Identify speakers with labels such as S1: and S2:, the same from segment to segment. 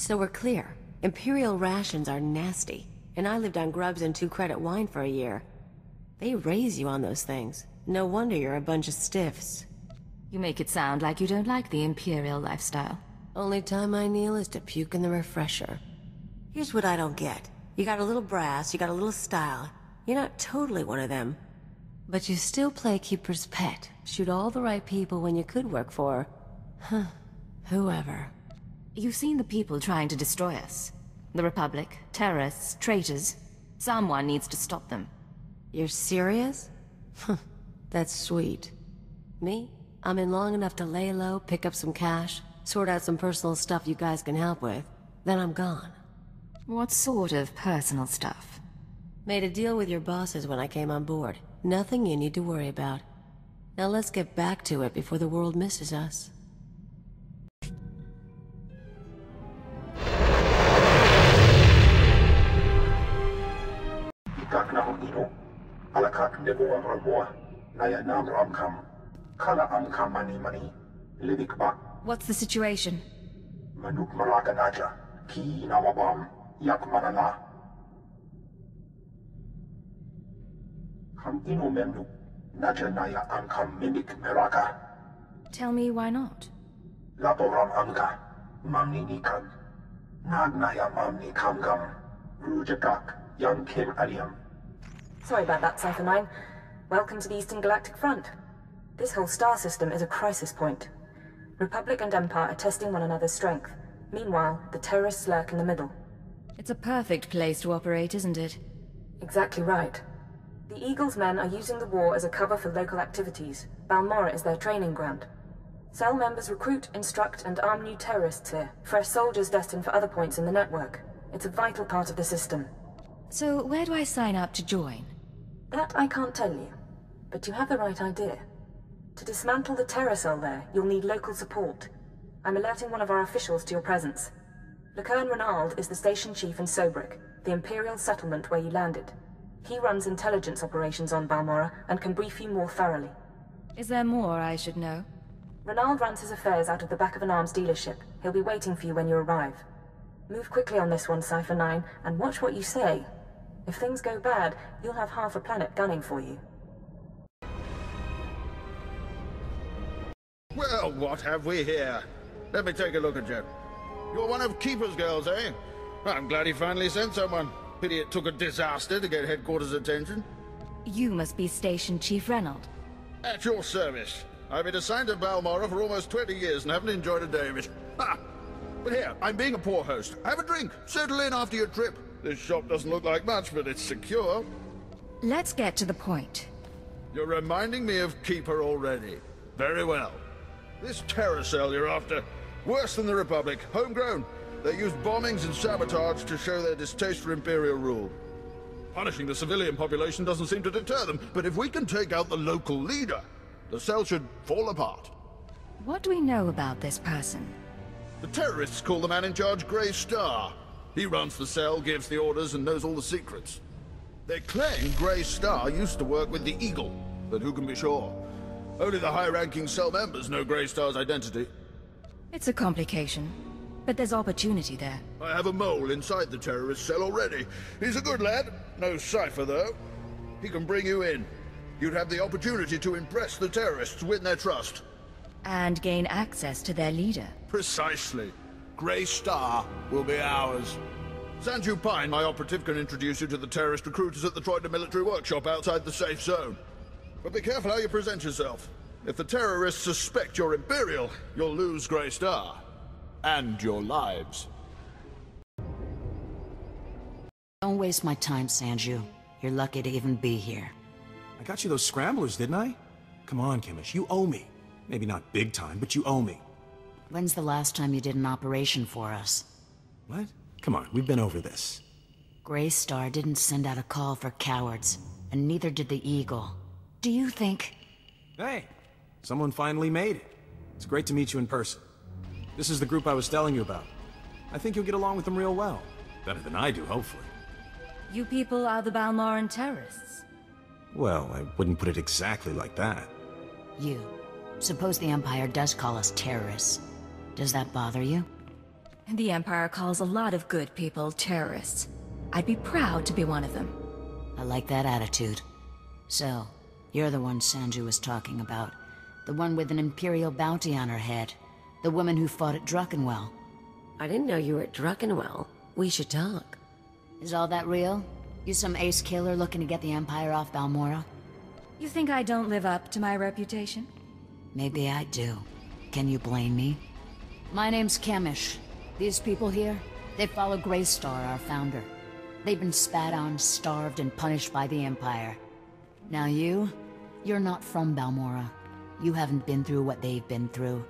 S1: So we're clear. Imperial rations are nasty, and I lived on grubs and two-credit wine for a year. They raise you on those things. No wonder you're a bunch of stiffs.
S2: You make it sound like you don't like the Imperial lifestyle.
S1: Only time I kneel is to puke in the refresher. Here's what I don't get. You got a little brass, you got a little style. You're not totally one of them. But you still play Keeper's pet. Shoot all the right people when you could work for... Huh. Whoever.
S2: You've seen the people trying to destroy us. The Republic, terrorists, traitors. Someone needs to stop them.
S1: You're serious? That's sweet. Me? I'm in long enough to lay low, pick up some cash, sort out some personal stuff you guys can help with. Then I'm gone.
S2: What sort of personal stuff?
S1: Made a deal with your bosses when I came on board. Nothing you need to worry about. Now let's get back to it before the world misses us.
S3: Ikak na ino. Alakak nebo ang ramwa. Naya nam ram. Kala am kam mani mani. Lidik bak.
S2: What's the situation?
S3: Manuk maraga naja. Ki nawabam. Yak manala. Kam ino memnu. Naja naya am kam mimik meraka.
S2: Tell me why not.
S3: Laboram amka. Mamni nikam. Nagnaya mamni kam kam. Rujagak. Young Kim Aliam.
S4: Sorry about that, Cypher 9. Welcome to the Eastern Galactic Front. This whole star system is a crisis point. Republic and Empire are testing one another's strength. Meanwhile, the terrorists lurk in the middle.
S2: It's a perfect place to operate, isn't it?
S4: Exactly right. The Eagle's men are using the war as a cover for local activities. Balmorra is their training ground. Cell members recruit, instruct, and arm new terrorists here. Fresh soldiers destined for other points in the network. It's a vital part of the system.
S2: So, where do I sign up to join?
S4: That I can't tell you, but you have the right idea. To dismantle the terror cell there, you'll need local support. I'm alerting one of our officials to your presence. Lucerne Renald is the station chief in Sobrik, the Imperial settlement where you landed. He runs intelligence operations on Balmorra and can brief you more thoroughly.
S2: Is there more I should know?
S4: Renald runs his affairs out of the back of an arms dealership. He'll be waiting for you when you arrive. Move quickly on this one, Cypher 9, and watch what you say. If things go bad, you'll have half a planet gunning for you.
S5: Well, what have we here? Let me take a look at you. You're one of Keeper's girls, eh? I'm glad he finally sent someone. Pity it took a disaster to get headquarters' attention.
S2: You must be Station Chief Renald.
S5: At your service. I've been assigned to Balmorra for almost 20 years and haven't enjoyed a day of it. Ha! But here, I'm being a poor host. Have a drink. Settle in after your trip. This shop doesn't look like much, but it's secure.
S2: Let's get to the point.
S5: You're reminding me of Keeper already. Very well. This terror cell you're after, worse than the Republic, homegrown. They use bombings and sabotage to show their distaste for Imperial rule. Punishing the civilian population doesn't seem to deter them, but if we can take out the local leader, the cell should fall apart.
S2: What do we know about this person?
S5: The terrorists call the man in charge Grey Star. He runs the cell, gives the orders, and knows all the secrets. They claim Grey Star used to work with the Eagle, but who can be sure? Only the high-ranking cell members know Grey Star's identity.
S2: It's a complication, but there's opportunity there.
S5: I have a mole inside the terrorist cell already. He's a good lad. No cipher, though. He can bring you in. You'd have the opportunity to impress the terrorists, win their trust.
S2: And gain access to their leader.
S5: Precisely. Grey Star will be ours. Sanju Pine, my operative, can introduce you to the terrorist recruiters at the Troida military workshop outside the safe zone. But be careful how you present yourself. If the terrorists suspect you're Imperial, you'll lose Grey Star. And your lives.
S6: Don't waste my time, Sanju. You're lucky to even be here.
S7: I got you those scramblers, didn't I? Come on, Kimish, you owe me. Maybe not big time, but you owe me.
S6: When's the last time you did an operation for us?
S7: What? Come on, we've been over this.
S6: Grey Star didn't send out a call for cowards, and neither did the Eagle. Do you think...
S7: Hey, someone finally made it. It's great to meet you in person. This is the group I was telling you about. I think you'll get along with them real well. Better than I do, hopefully.
S2: You people are the Balmorran terrorists.
S7: Well, I wouldn't put it exactly like that.
S6: You. Suppose the Empire does call us terrorists. Does that bother you?
S2: The Empire calls a lot of good people terrorists. I'd be proud to be one of them.
S6: I like that attitude. So, you're the one Sanju was talking about. The one with an Imperial bounty on her head. The woman who fought at Druckenwell.
S1: I didn't know you were at Druckenwell. We should talk.
S6: Is all that real? You some ace killer looking to get the Empire off Balmorra?
S2: You think I don't live up to my reputation?
S6: Maybe I do. Can you blame me? My name's Kemish. These people here, they follow Greystar, our founder. They've been spat on, starved, and punished by the Empire. Now you, you're not from Balmorra. You haven't been through what they've been through.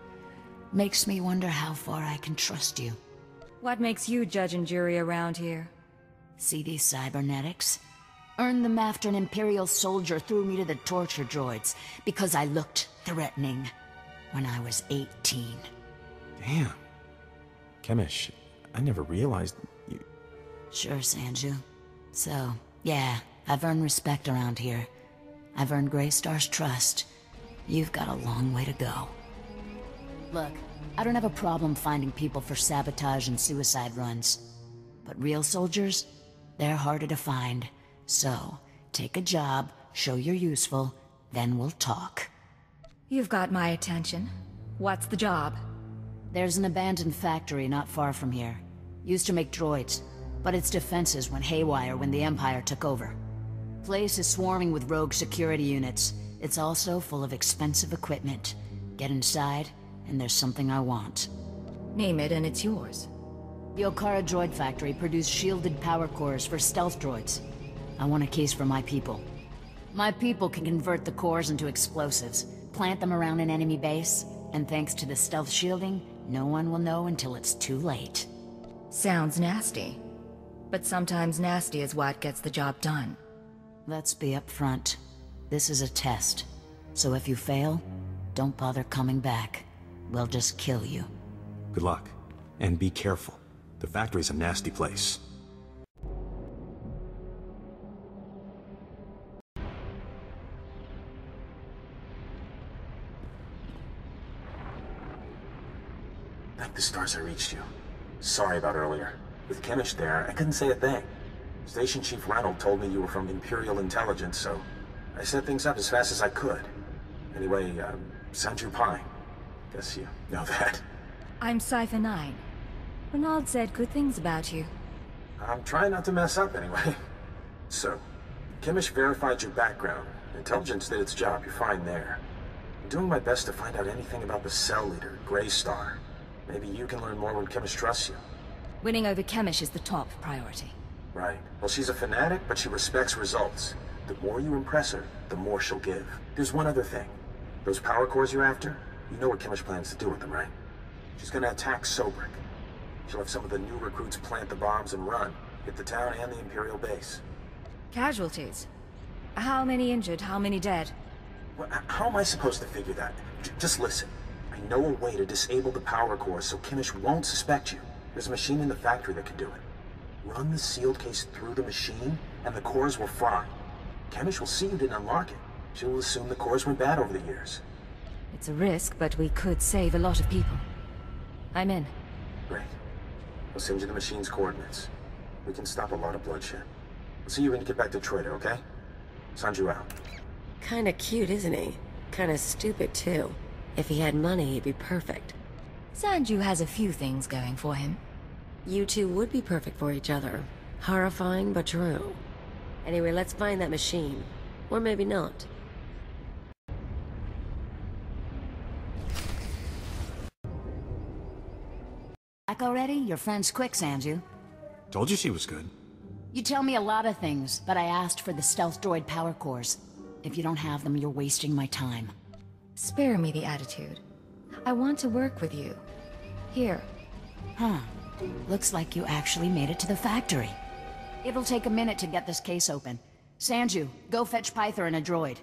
S6: Makes me wonder how far I can trust you.
S2: What makes you judge and jury around here?
S6: See these cybernetics? Earned them after an Imperial soldier threw me to the torture droids because I looked threatening when I was 18.
S7: Damn. Kemish, I never realized you...
S6: Sure, Sanju. So, yeah, I've earned respect around here. I've earned Greystar's trust. You've got a long way to go. Look, I don't have a problem finding people for sabotage and suicide runs. But real soldiers, they're harder to find. So, take a job, show you're useful, then we'll talk.
S2: You've got my attention. What's the job?
S6: There's an abandoned factory not far from here. Used to make droids, but its defenses went haywire when the Empire took over. Place is swarming with rogue security units. It's also full of expensive equipment. Get inside, and there's something I want.
S2: Name it and it's yours.
S6: The Okara Droid Factory produced shielded power cores for stealth droids. I want a case for my people. My people can convert the cores into explosives, plant them around an enemy base, and thanks to the stealth shielding, no one will know until it's too late.
S2: Sounds nasty. But sometimes nasty is what gets the job done.
S6: Let's be upfront. This is a test. So if you fail, don't bother coming back. We'll just kill you.
S7: Good luck. And be careful. The factory's a nasty place.
S8: The stars I reached you. Sorry about earlier. With Kemish there, I couldn't say a thing. Station Chief Renald told me you were from Imperial Intelligence, so I set things up as fast as I could. Anyway, um, Sanju Pine. Guess you know that.
S2: I'm Cypher 9. Renald said good things about you.
S8: I'm trying not to mess up anyway. So, Kemish verified your background. Intelligence did its job, you're fine there. I'm doing my best to find out anything about the cell leader, Greystar. Maybe you can learn more when Kemish trusts you.
S2: Winning over Kemish is the top priority.
S8: Right. Well, she's a fanatic, but she respects results. The more you impress her, the more she'll give. There's one other thing. Those power cores you're after, you know what Kemish plans to do with them, right? She's gonna attack Sobrik. She'll have some of the new recruits plant the bombs and run, hit the town and the Imperial base.
S2: Casualties? How many injured, how many dead?
S8: Well, how am I supposed to figure that? J- just listen. I know a way to disable the power cores so Kemish won't suspect you. There's a machine in the factory that can do it. Run the sealed case through the machine, and the cores will fry. Kemish will see you didn't unlock it. She will assume the cores went bad over the years.
S2: It's a risk, but we could save a lot of people. I'm in.
S8: Great. I'll send you the machine's coordinates. We can stop a lot of bloodshed. I'll see you when you get back to Trader, okay? Sanju out.
S1: Kinda cute, isn't he? Kinda stupid, too. If he had money, he'd be perfect.
S2: Sanju has a few things going for him.
S1: You two would be perfect for each other. Horrifying, but true. Anyway, let's find that machine. Or maybe not.
S6: Back already? Your friend's quick, Sanju.
S7: Told you she was good.
S6: You tell me a lot of things, but I asked for the stealth droid power cores. If you don't have them, you're wasting my time.
S2: Spare me the attitude. I want to work with you. Here.
S6: Huh. Looks like you actually made it to the factory. It'll take a minute to get this case open. Sanju, go fetch Pyther and a droid.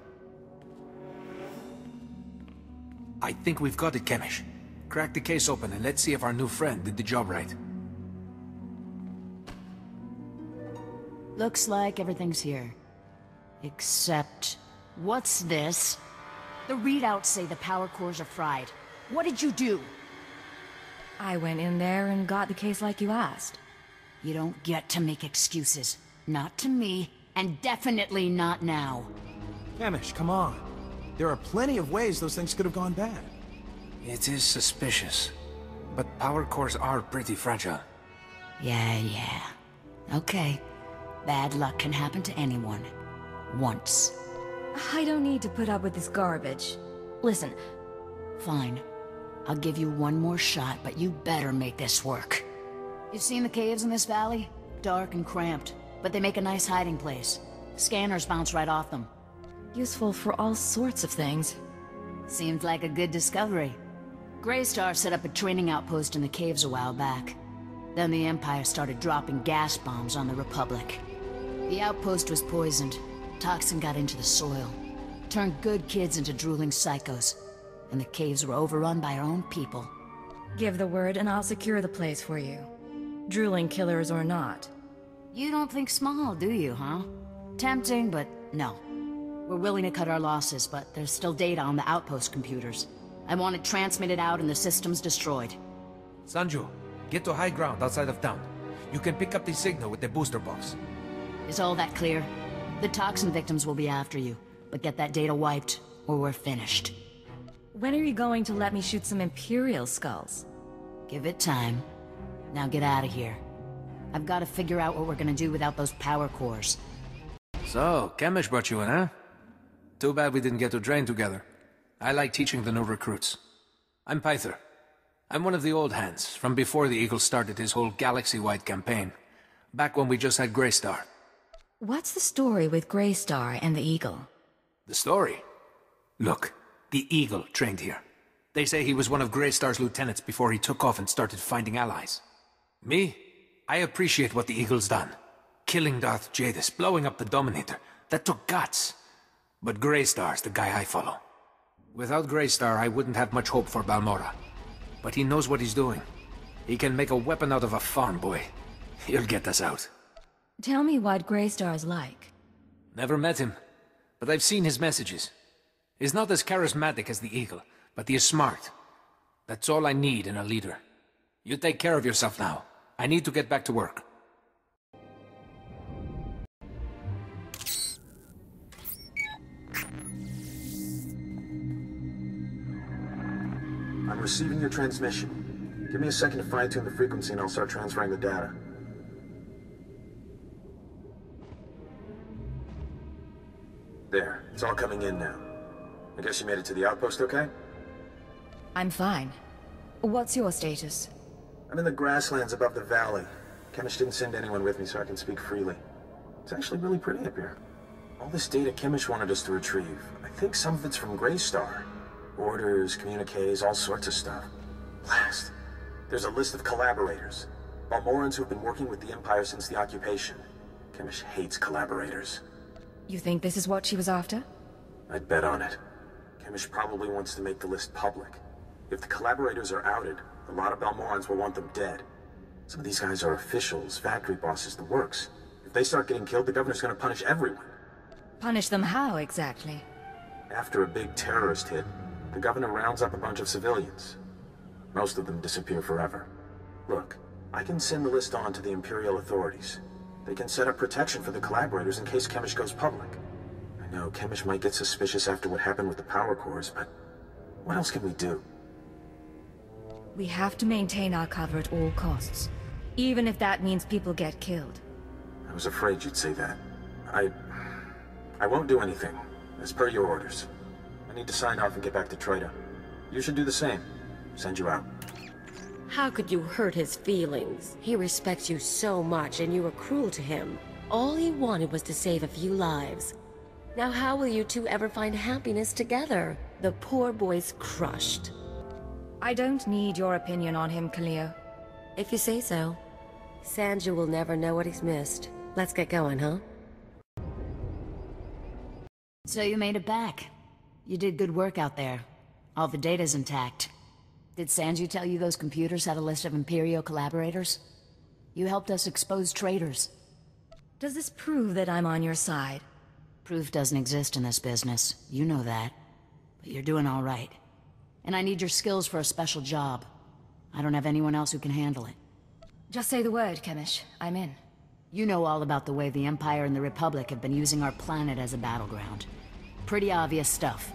S9: I think we've got it, Kemish. Crack the case open and let's see if our new friend did the job right.
S6: Looks like everything's here. Except... What's this? The readouts say the power cores are fried. What did you do?
S2: I went in there and got the case like you asked.
S6: You don't get to make excuses. Not to me, and definitely not now.
S7: Kemish, come on. There are plenty of ways those things could have gone bad.
S9: It is suspicious. But power cores are pretty fragile.
S6: Yeah, yeah. Okay. Bad luck can happen to anyone. Once.
S2: I don't need to put up with this garbage. Listen,
S6: Fine. I'll give you one more shot, but you better make this work. You've seen the caves in this valley? Dark and cramped, but they make a nice hiding place. Scanners bounce right off them.
S2: useful for all sorts of things.
S6: Seemed like a good discovery. Greystar set up a training outpost in the caves a while back. Then the Empire started dropping gas bombs on the Republic. The outpost was poisoned. Toxin got into the soil. Turned good kids into drooling psychos. And the caves were overrun by our own people.
S2: Give the word and I'll secure the place for you. Drooling killers or not.
S6: You don't think small, do you, huh? Tempting, but no. We're willing to cut our losses, but there's still data on the outpost computers. I want it transmitted out and the systems destroyed.
S9: Sanju, get to high ground outside of town. You can pick up the signal with the booster box.
S6: Is all that clear? The toxin victims will be after you, but get that data wiped, or we're finished.
S2: When are you going to let me shoot some Imperial skulls?
S6: Give it time. Now get out of here. I've got to figure out what we're gonna do without those power cores.
S9: So, Kemish brought you in, huh? Too bad we didn't get to train together. I like teaching the new recruits. I'm Pyther. I'm one of the old hands, from before the Eagle started his whole galaxy-wide campaign. Back when we just had Greystar.
S2: What's the story with Greystar and the Eagle?
S9: The story? Look, the Eagle trained here. They say he was one of Greystar's lieutenants before he took off and started finding allies. Me? I appreciate what the Eagle's done. Killing Darth Jadus, blowing up the Dominator. That took guts. But Greystar's the guy I follow. Without Greystar, I wouldn't have much hope for Balmorra. But he knows what he's doing. He can make a weapon out of a farm boy. He'll get us out.
S2: Tell me what Greystar's like.
S9: Never met him, but I've seen his messages. He's not as charismatic as the Eagle, but he is smart. That's all I need in a leader. You take care of yourself now. I need to get back to work.
S8: I'm receiving your transmission. Give me a second to fine-tune the frequency and I'll start transferring the data. There, it's all coming in now. I guess you made it to the outpost okay?
S2: I'm fine. What's your status?
S8: I'm in the grasslands above the valley. Kemish didn't send anyone with me so I can speak freely. It's actually really pretty up here. All this data Kemish wanted us to retrieve. I think some of it's from Greystar. Orders, communiques, all sorts of stuff. Blast. There's a list of collaborators. Balmorrans who've been working with the Empire since the occupation. Kemish hates collaborators.
S2: You think this is what she was after?
S8: I'd bet on it. Kemish probably wants to make the list public. If the collaborators are outed, a lot of Balmorrans will want them dead. Some of these guys are officials, factory bosses, the works. If they start getting killed, the governor's gonna punish everyone.
S2: Punish them how, exactly?
S8: After a big terrorist hit, the governor rounds up a bunch of civilians. Most of them disappear forever. Look, I can send the list on to the Imperial authorities. They can set up protection for the collaborators in case Kemish goes public. I know Kemish might get suspicious after what happened with the power cores, but what else can we do?
S2: We have to maintain our cover at all costs. Even if that means people get killed.
S8: I was afraid you'd say that. I... I won't do anything, as per your orders. I need to sign off and get back to Troida. You should do the same. Sanju out.
S1: How could you hurt his feelings? He respects you so much, and you were cruel to him. All he wanted was to save a few lives. Now how will you two ever find happiness together? The poor boy's crushed.
S2: I don't need your opinion on him, Kaliyo.
S1: If you say so. Sanju will never know what he's missed. Let's get going, huh?
S6: So you made it back. You did good work out there. All the data's intact. Did Sanju tell you those computers had a list of Imperial collaborators? You helped us expose traitors.
S2: Does this prove that I'm on your side?
S6: Proof doesn't exist in this business. You know that. But you're doing all right. And I need your skills for a special job. I don't have anyone else who can handle it.
S2: Just say the word, Kemish. I'm in.
S6: You know all about the way the Empire and the Republic have been using our planet as a battleground. Pretty obvious stuff.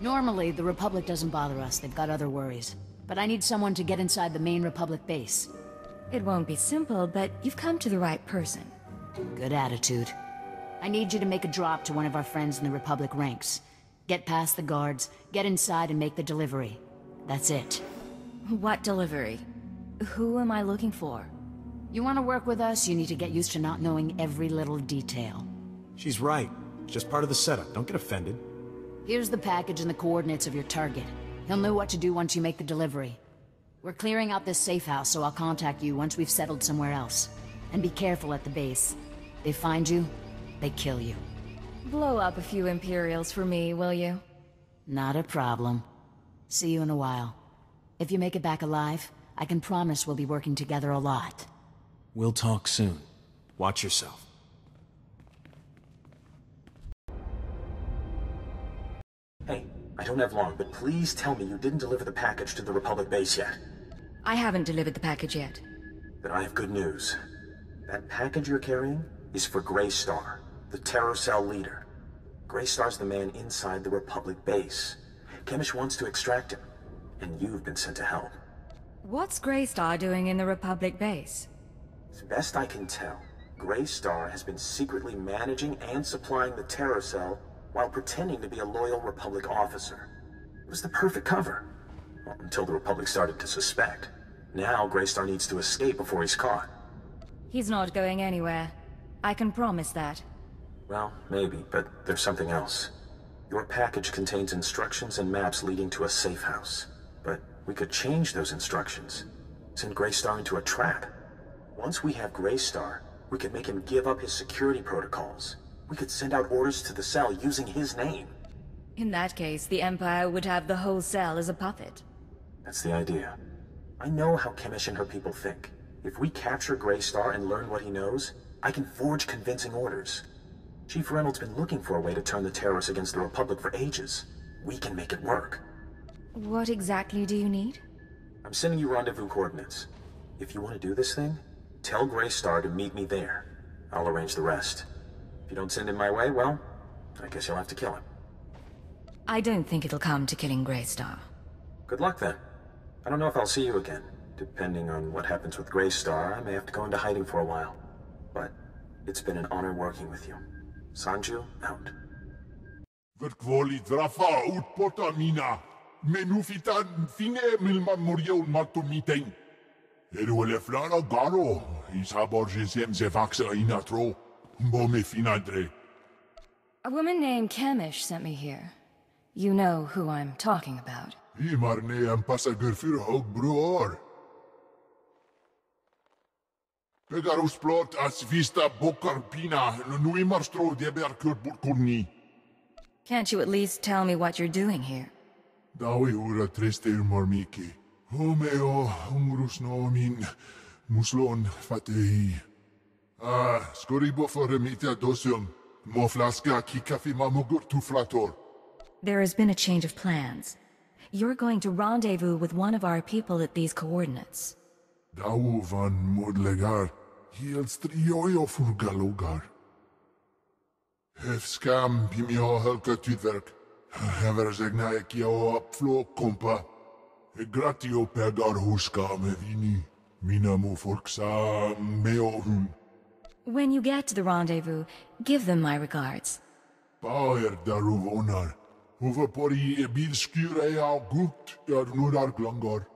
S6: Normally, the Republic doesn't bother us, they've got other worries. But I need someone to get inside the main Republic base.
S2: It won't be simple, but you've come to the right person.
S6: Good attitude. I need you to make a drop to one of our friends in the Republic ranks. Get past the guards, get inside and make the delivery. That's it.
S2: What delivery? Who am I looking for?
S6: You want to work with us, you need to get used to not knowing every little detail.
S7: She's right. It's Just part of the setup. Don't get offended.
S6: Here's the package and the coordinates of your target. He'll know what to do once you make the delivery. We're clearing out this safe house, so I'll contact you once we've settled somewhere else. And be careful at the base. They find you, they kill you.
S2: Blow up a few Imperials for me, will you?
S6: Not a problem. See you in a while. If you make it back alive, I can promise we'll be working together a lot.
S7: We'll talk soon. Watch yourself.
S8: I don't have long, but please tell me you didn't deliver the package to the Republic base yet.
S2: I haven't delivered the package yet.
S8: Then I have good news. That package you're carrying is for Greystar, the Terror Cell leader. Greystar's the man inside the Republic base. Kemish wants to extract him, and you've been sent to help.
S2: What's Greystar doing in the Republic base?
S8: As best I can tell, Greystar has been secretly managing and supplying the Terror Cell while pretending to be a loyal Republic officer. It was the perfect cover. Well, until the Republic started to suspect. Now Greystar needs to escape before he's caught.
S2: He's not going anywhere. I can promise that.
S8: Well, maybe, but there's something else. Your package contains instructions and maps leading to a safe house. But we could change those instructions. Send Greystar into a trap. Once we have Greystar, we could make him give up his security protocols. We could send out orders to the cell using his name.
S2: In that case, the Empire would have the whole cell as a puppet.
S8: That's the idea. I know how Kemish and her people think. If we capture Grey Star and learn what he knows, I can forge convincing orders. Chief Renald's been looking for a way to turn the terrorists against the Republic for ages. We can make it work.
S2: What exactly do you need?
S8: I'm sending you rendezvous coordinates. If you want to do this thing, tell Grey Star to meet me there. I'll arrange the rest. If you don't send him my way, well, I guess you'll have to kill him.
S2: I don't think it'll come to killing Greystar.
S8: Good luck then. I don't know if I'll see you again. Depending on what happens with Greystar, I may have to go into hiding for a while. But it's been an honor working with you. Sanju, out.
S10: Verkvoli drafa utpota mina. Menufitan fine milma muriel matumitain. Eruele flara garo. Isabor jesem zevaxa inatro.
S2: A woman named Kemish sent me here. You know who I'm talking about.
S10: Imarne am pasager für hog bruor. Pegarus plot as vista bokar pina nui marstro deber kurbur kurni.
S2: Can't you at least tell me what you're doing here?
S10: Dawi ura tristir mormiki. Homeo umrus nomin muslon fatehi. Ah, skoribo for remita dosium. Moflaska kikafi mamugur tu flator.
S2: There has been a change of plans. You're going to rendezvous with one of our people at these coordinates.
S10: Dau van modlegar. Hiels trioio furgalogar. Hef skam pimio helka tutverk. Hever zegna ekio apflo kompa. E gratio pegar huska me vini. Mina mo forksa meo hun.
S2: When you get to the rendezvous, give them my regards.
S10: Bauer daruvonar. Hoeveel pori e bil skure e au gut, er nudar glangor.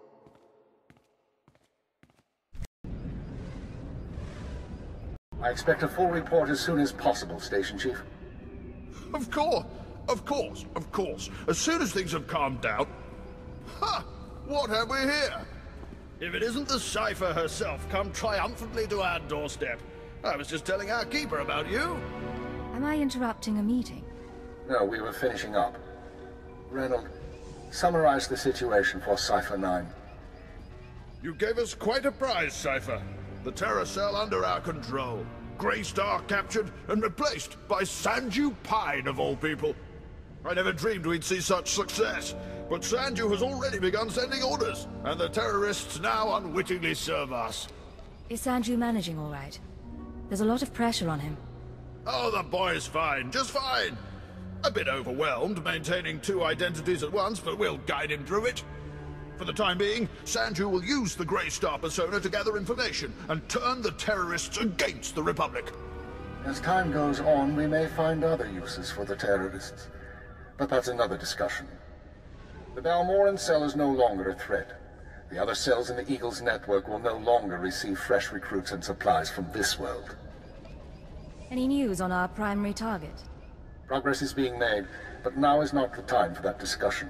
S3: I expect a full report as soon as possible, Station Chief.
S5: Of course, of course, of course. As soon as things have calmed down. Ha! What have we here? If it isn't the Cypher herself come triumphantly to our doorstep. I was just telling our keeper about you.
S2: Am I interrupting a meeting?
S3: No, we were finishing up. Renald, summarize the situation for Cypher 9.
S5: You gave us quite a prize, Cypher. The Terror Cell under our control. Greystar captured and replaced by Sanju Pine, of all people. I never dreamed we'd see such success. But Sanju has already begun sending orders, and the terrorists now unwittingly serve us.
S2: Is Sanju managing all right? There's a lot of pressure on him.
S5: Oh, the boy's fine, just fine. A bit overwhelmed maintaining two identities at once, but we'll guide him through it. For the time being, Sanju will use the Grey Star persona to gather information and turn the terrorists against the Republic.
S3: As time goes on, we may find other uses for the terrorists. But that's another discussion. The Balmorran cell is no longer a threat. The other cells in the Eagle's network will no longer receive fresh recruits and supplies from this world.
S2: Any news on our primary target?
S3: Progress is being made, but now is not the time for that discussion.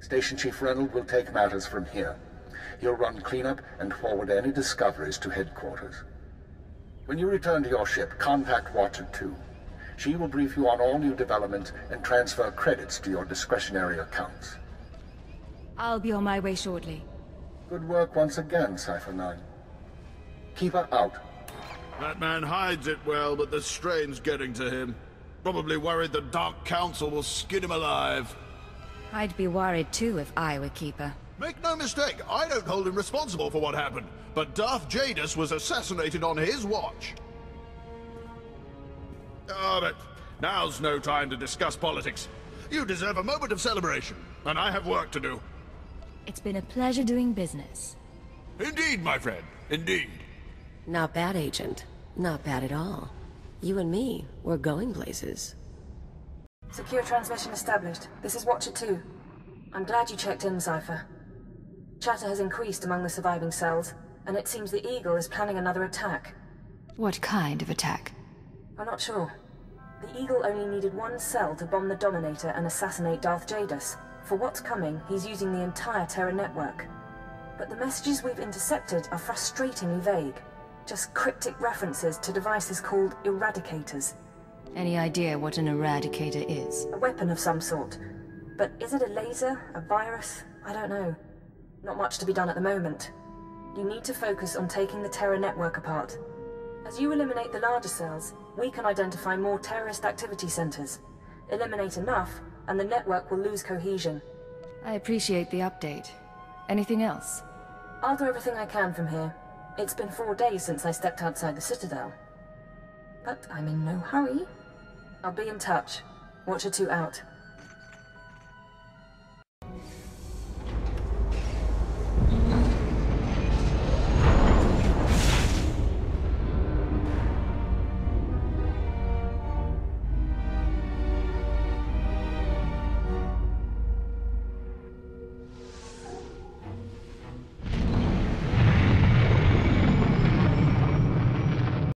S3: Station Chief Renald will take matters from here. He'll run cleanup and forward any discoveries to headquarters. When you return to your ship, contact Watcher 2. She will brief you on all new developments and transfer credits to your discretionary accounts.
S2: I'll be on my way shortly.
S3: Good work once again, Cypher 9. Keeper out.
S5: That man hides it well, but the strain's getting to him. Probably worried the Dark Council will skin him alive.
S2: I'd be worried too if I were Keeper.
S5: Make no mistake, I don't hold him responsible for what happened, but Darth Jadus was assassinated on his watch. Ah, oh, but now's no time to discuss politics. You deserve a moment of celebration, and I have work to do.
S2: It's been a pleasure doing business.
S5: Indeed, my friend, indeed.
S1: Not bad, Agent. Not bad at all. You and me, we're going places.
S4: Secure transmission established. This is Watcher 2. I'm glad you checked in, Cypher. Chatter has increased among the surviving cells, and it seems the Eagle is planning another attack.
S2: What kind of attack?
S4: I'm not sure. The Eagle only needed one cell to bomb the Dominator and assassinate Darth Jadus. For what's coming, he's using the entire Terra network. But the messages we've intercepted are frustratingly vague. Just cryptic references to devices called Eradicators.
S2: Any idea what an Eradicator is?
S4: A weapon of some sort. But is it a laser? A virus? I don't know. Not much to be done at the moment. You need to focus on taking the Terra network apart. As you eliminate the larger cells, we can identify more terrorist activity centers. Eliminate enough, and the network will lose cohesion.
S2: I appreciate the update. Anything else?
S4: I'll do everything I can from here. It's been four days since I stepped outside the Citadel. But I'm in no hurry. I'll be in touch. Watcher 2 out.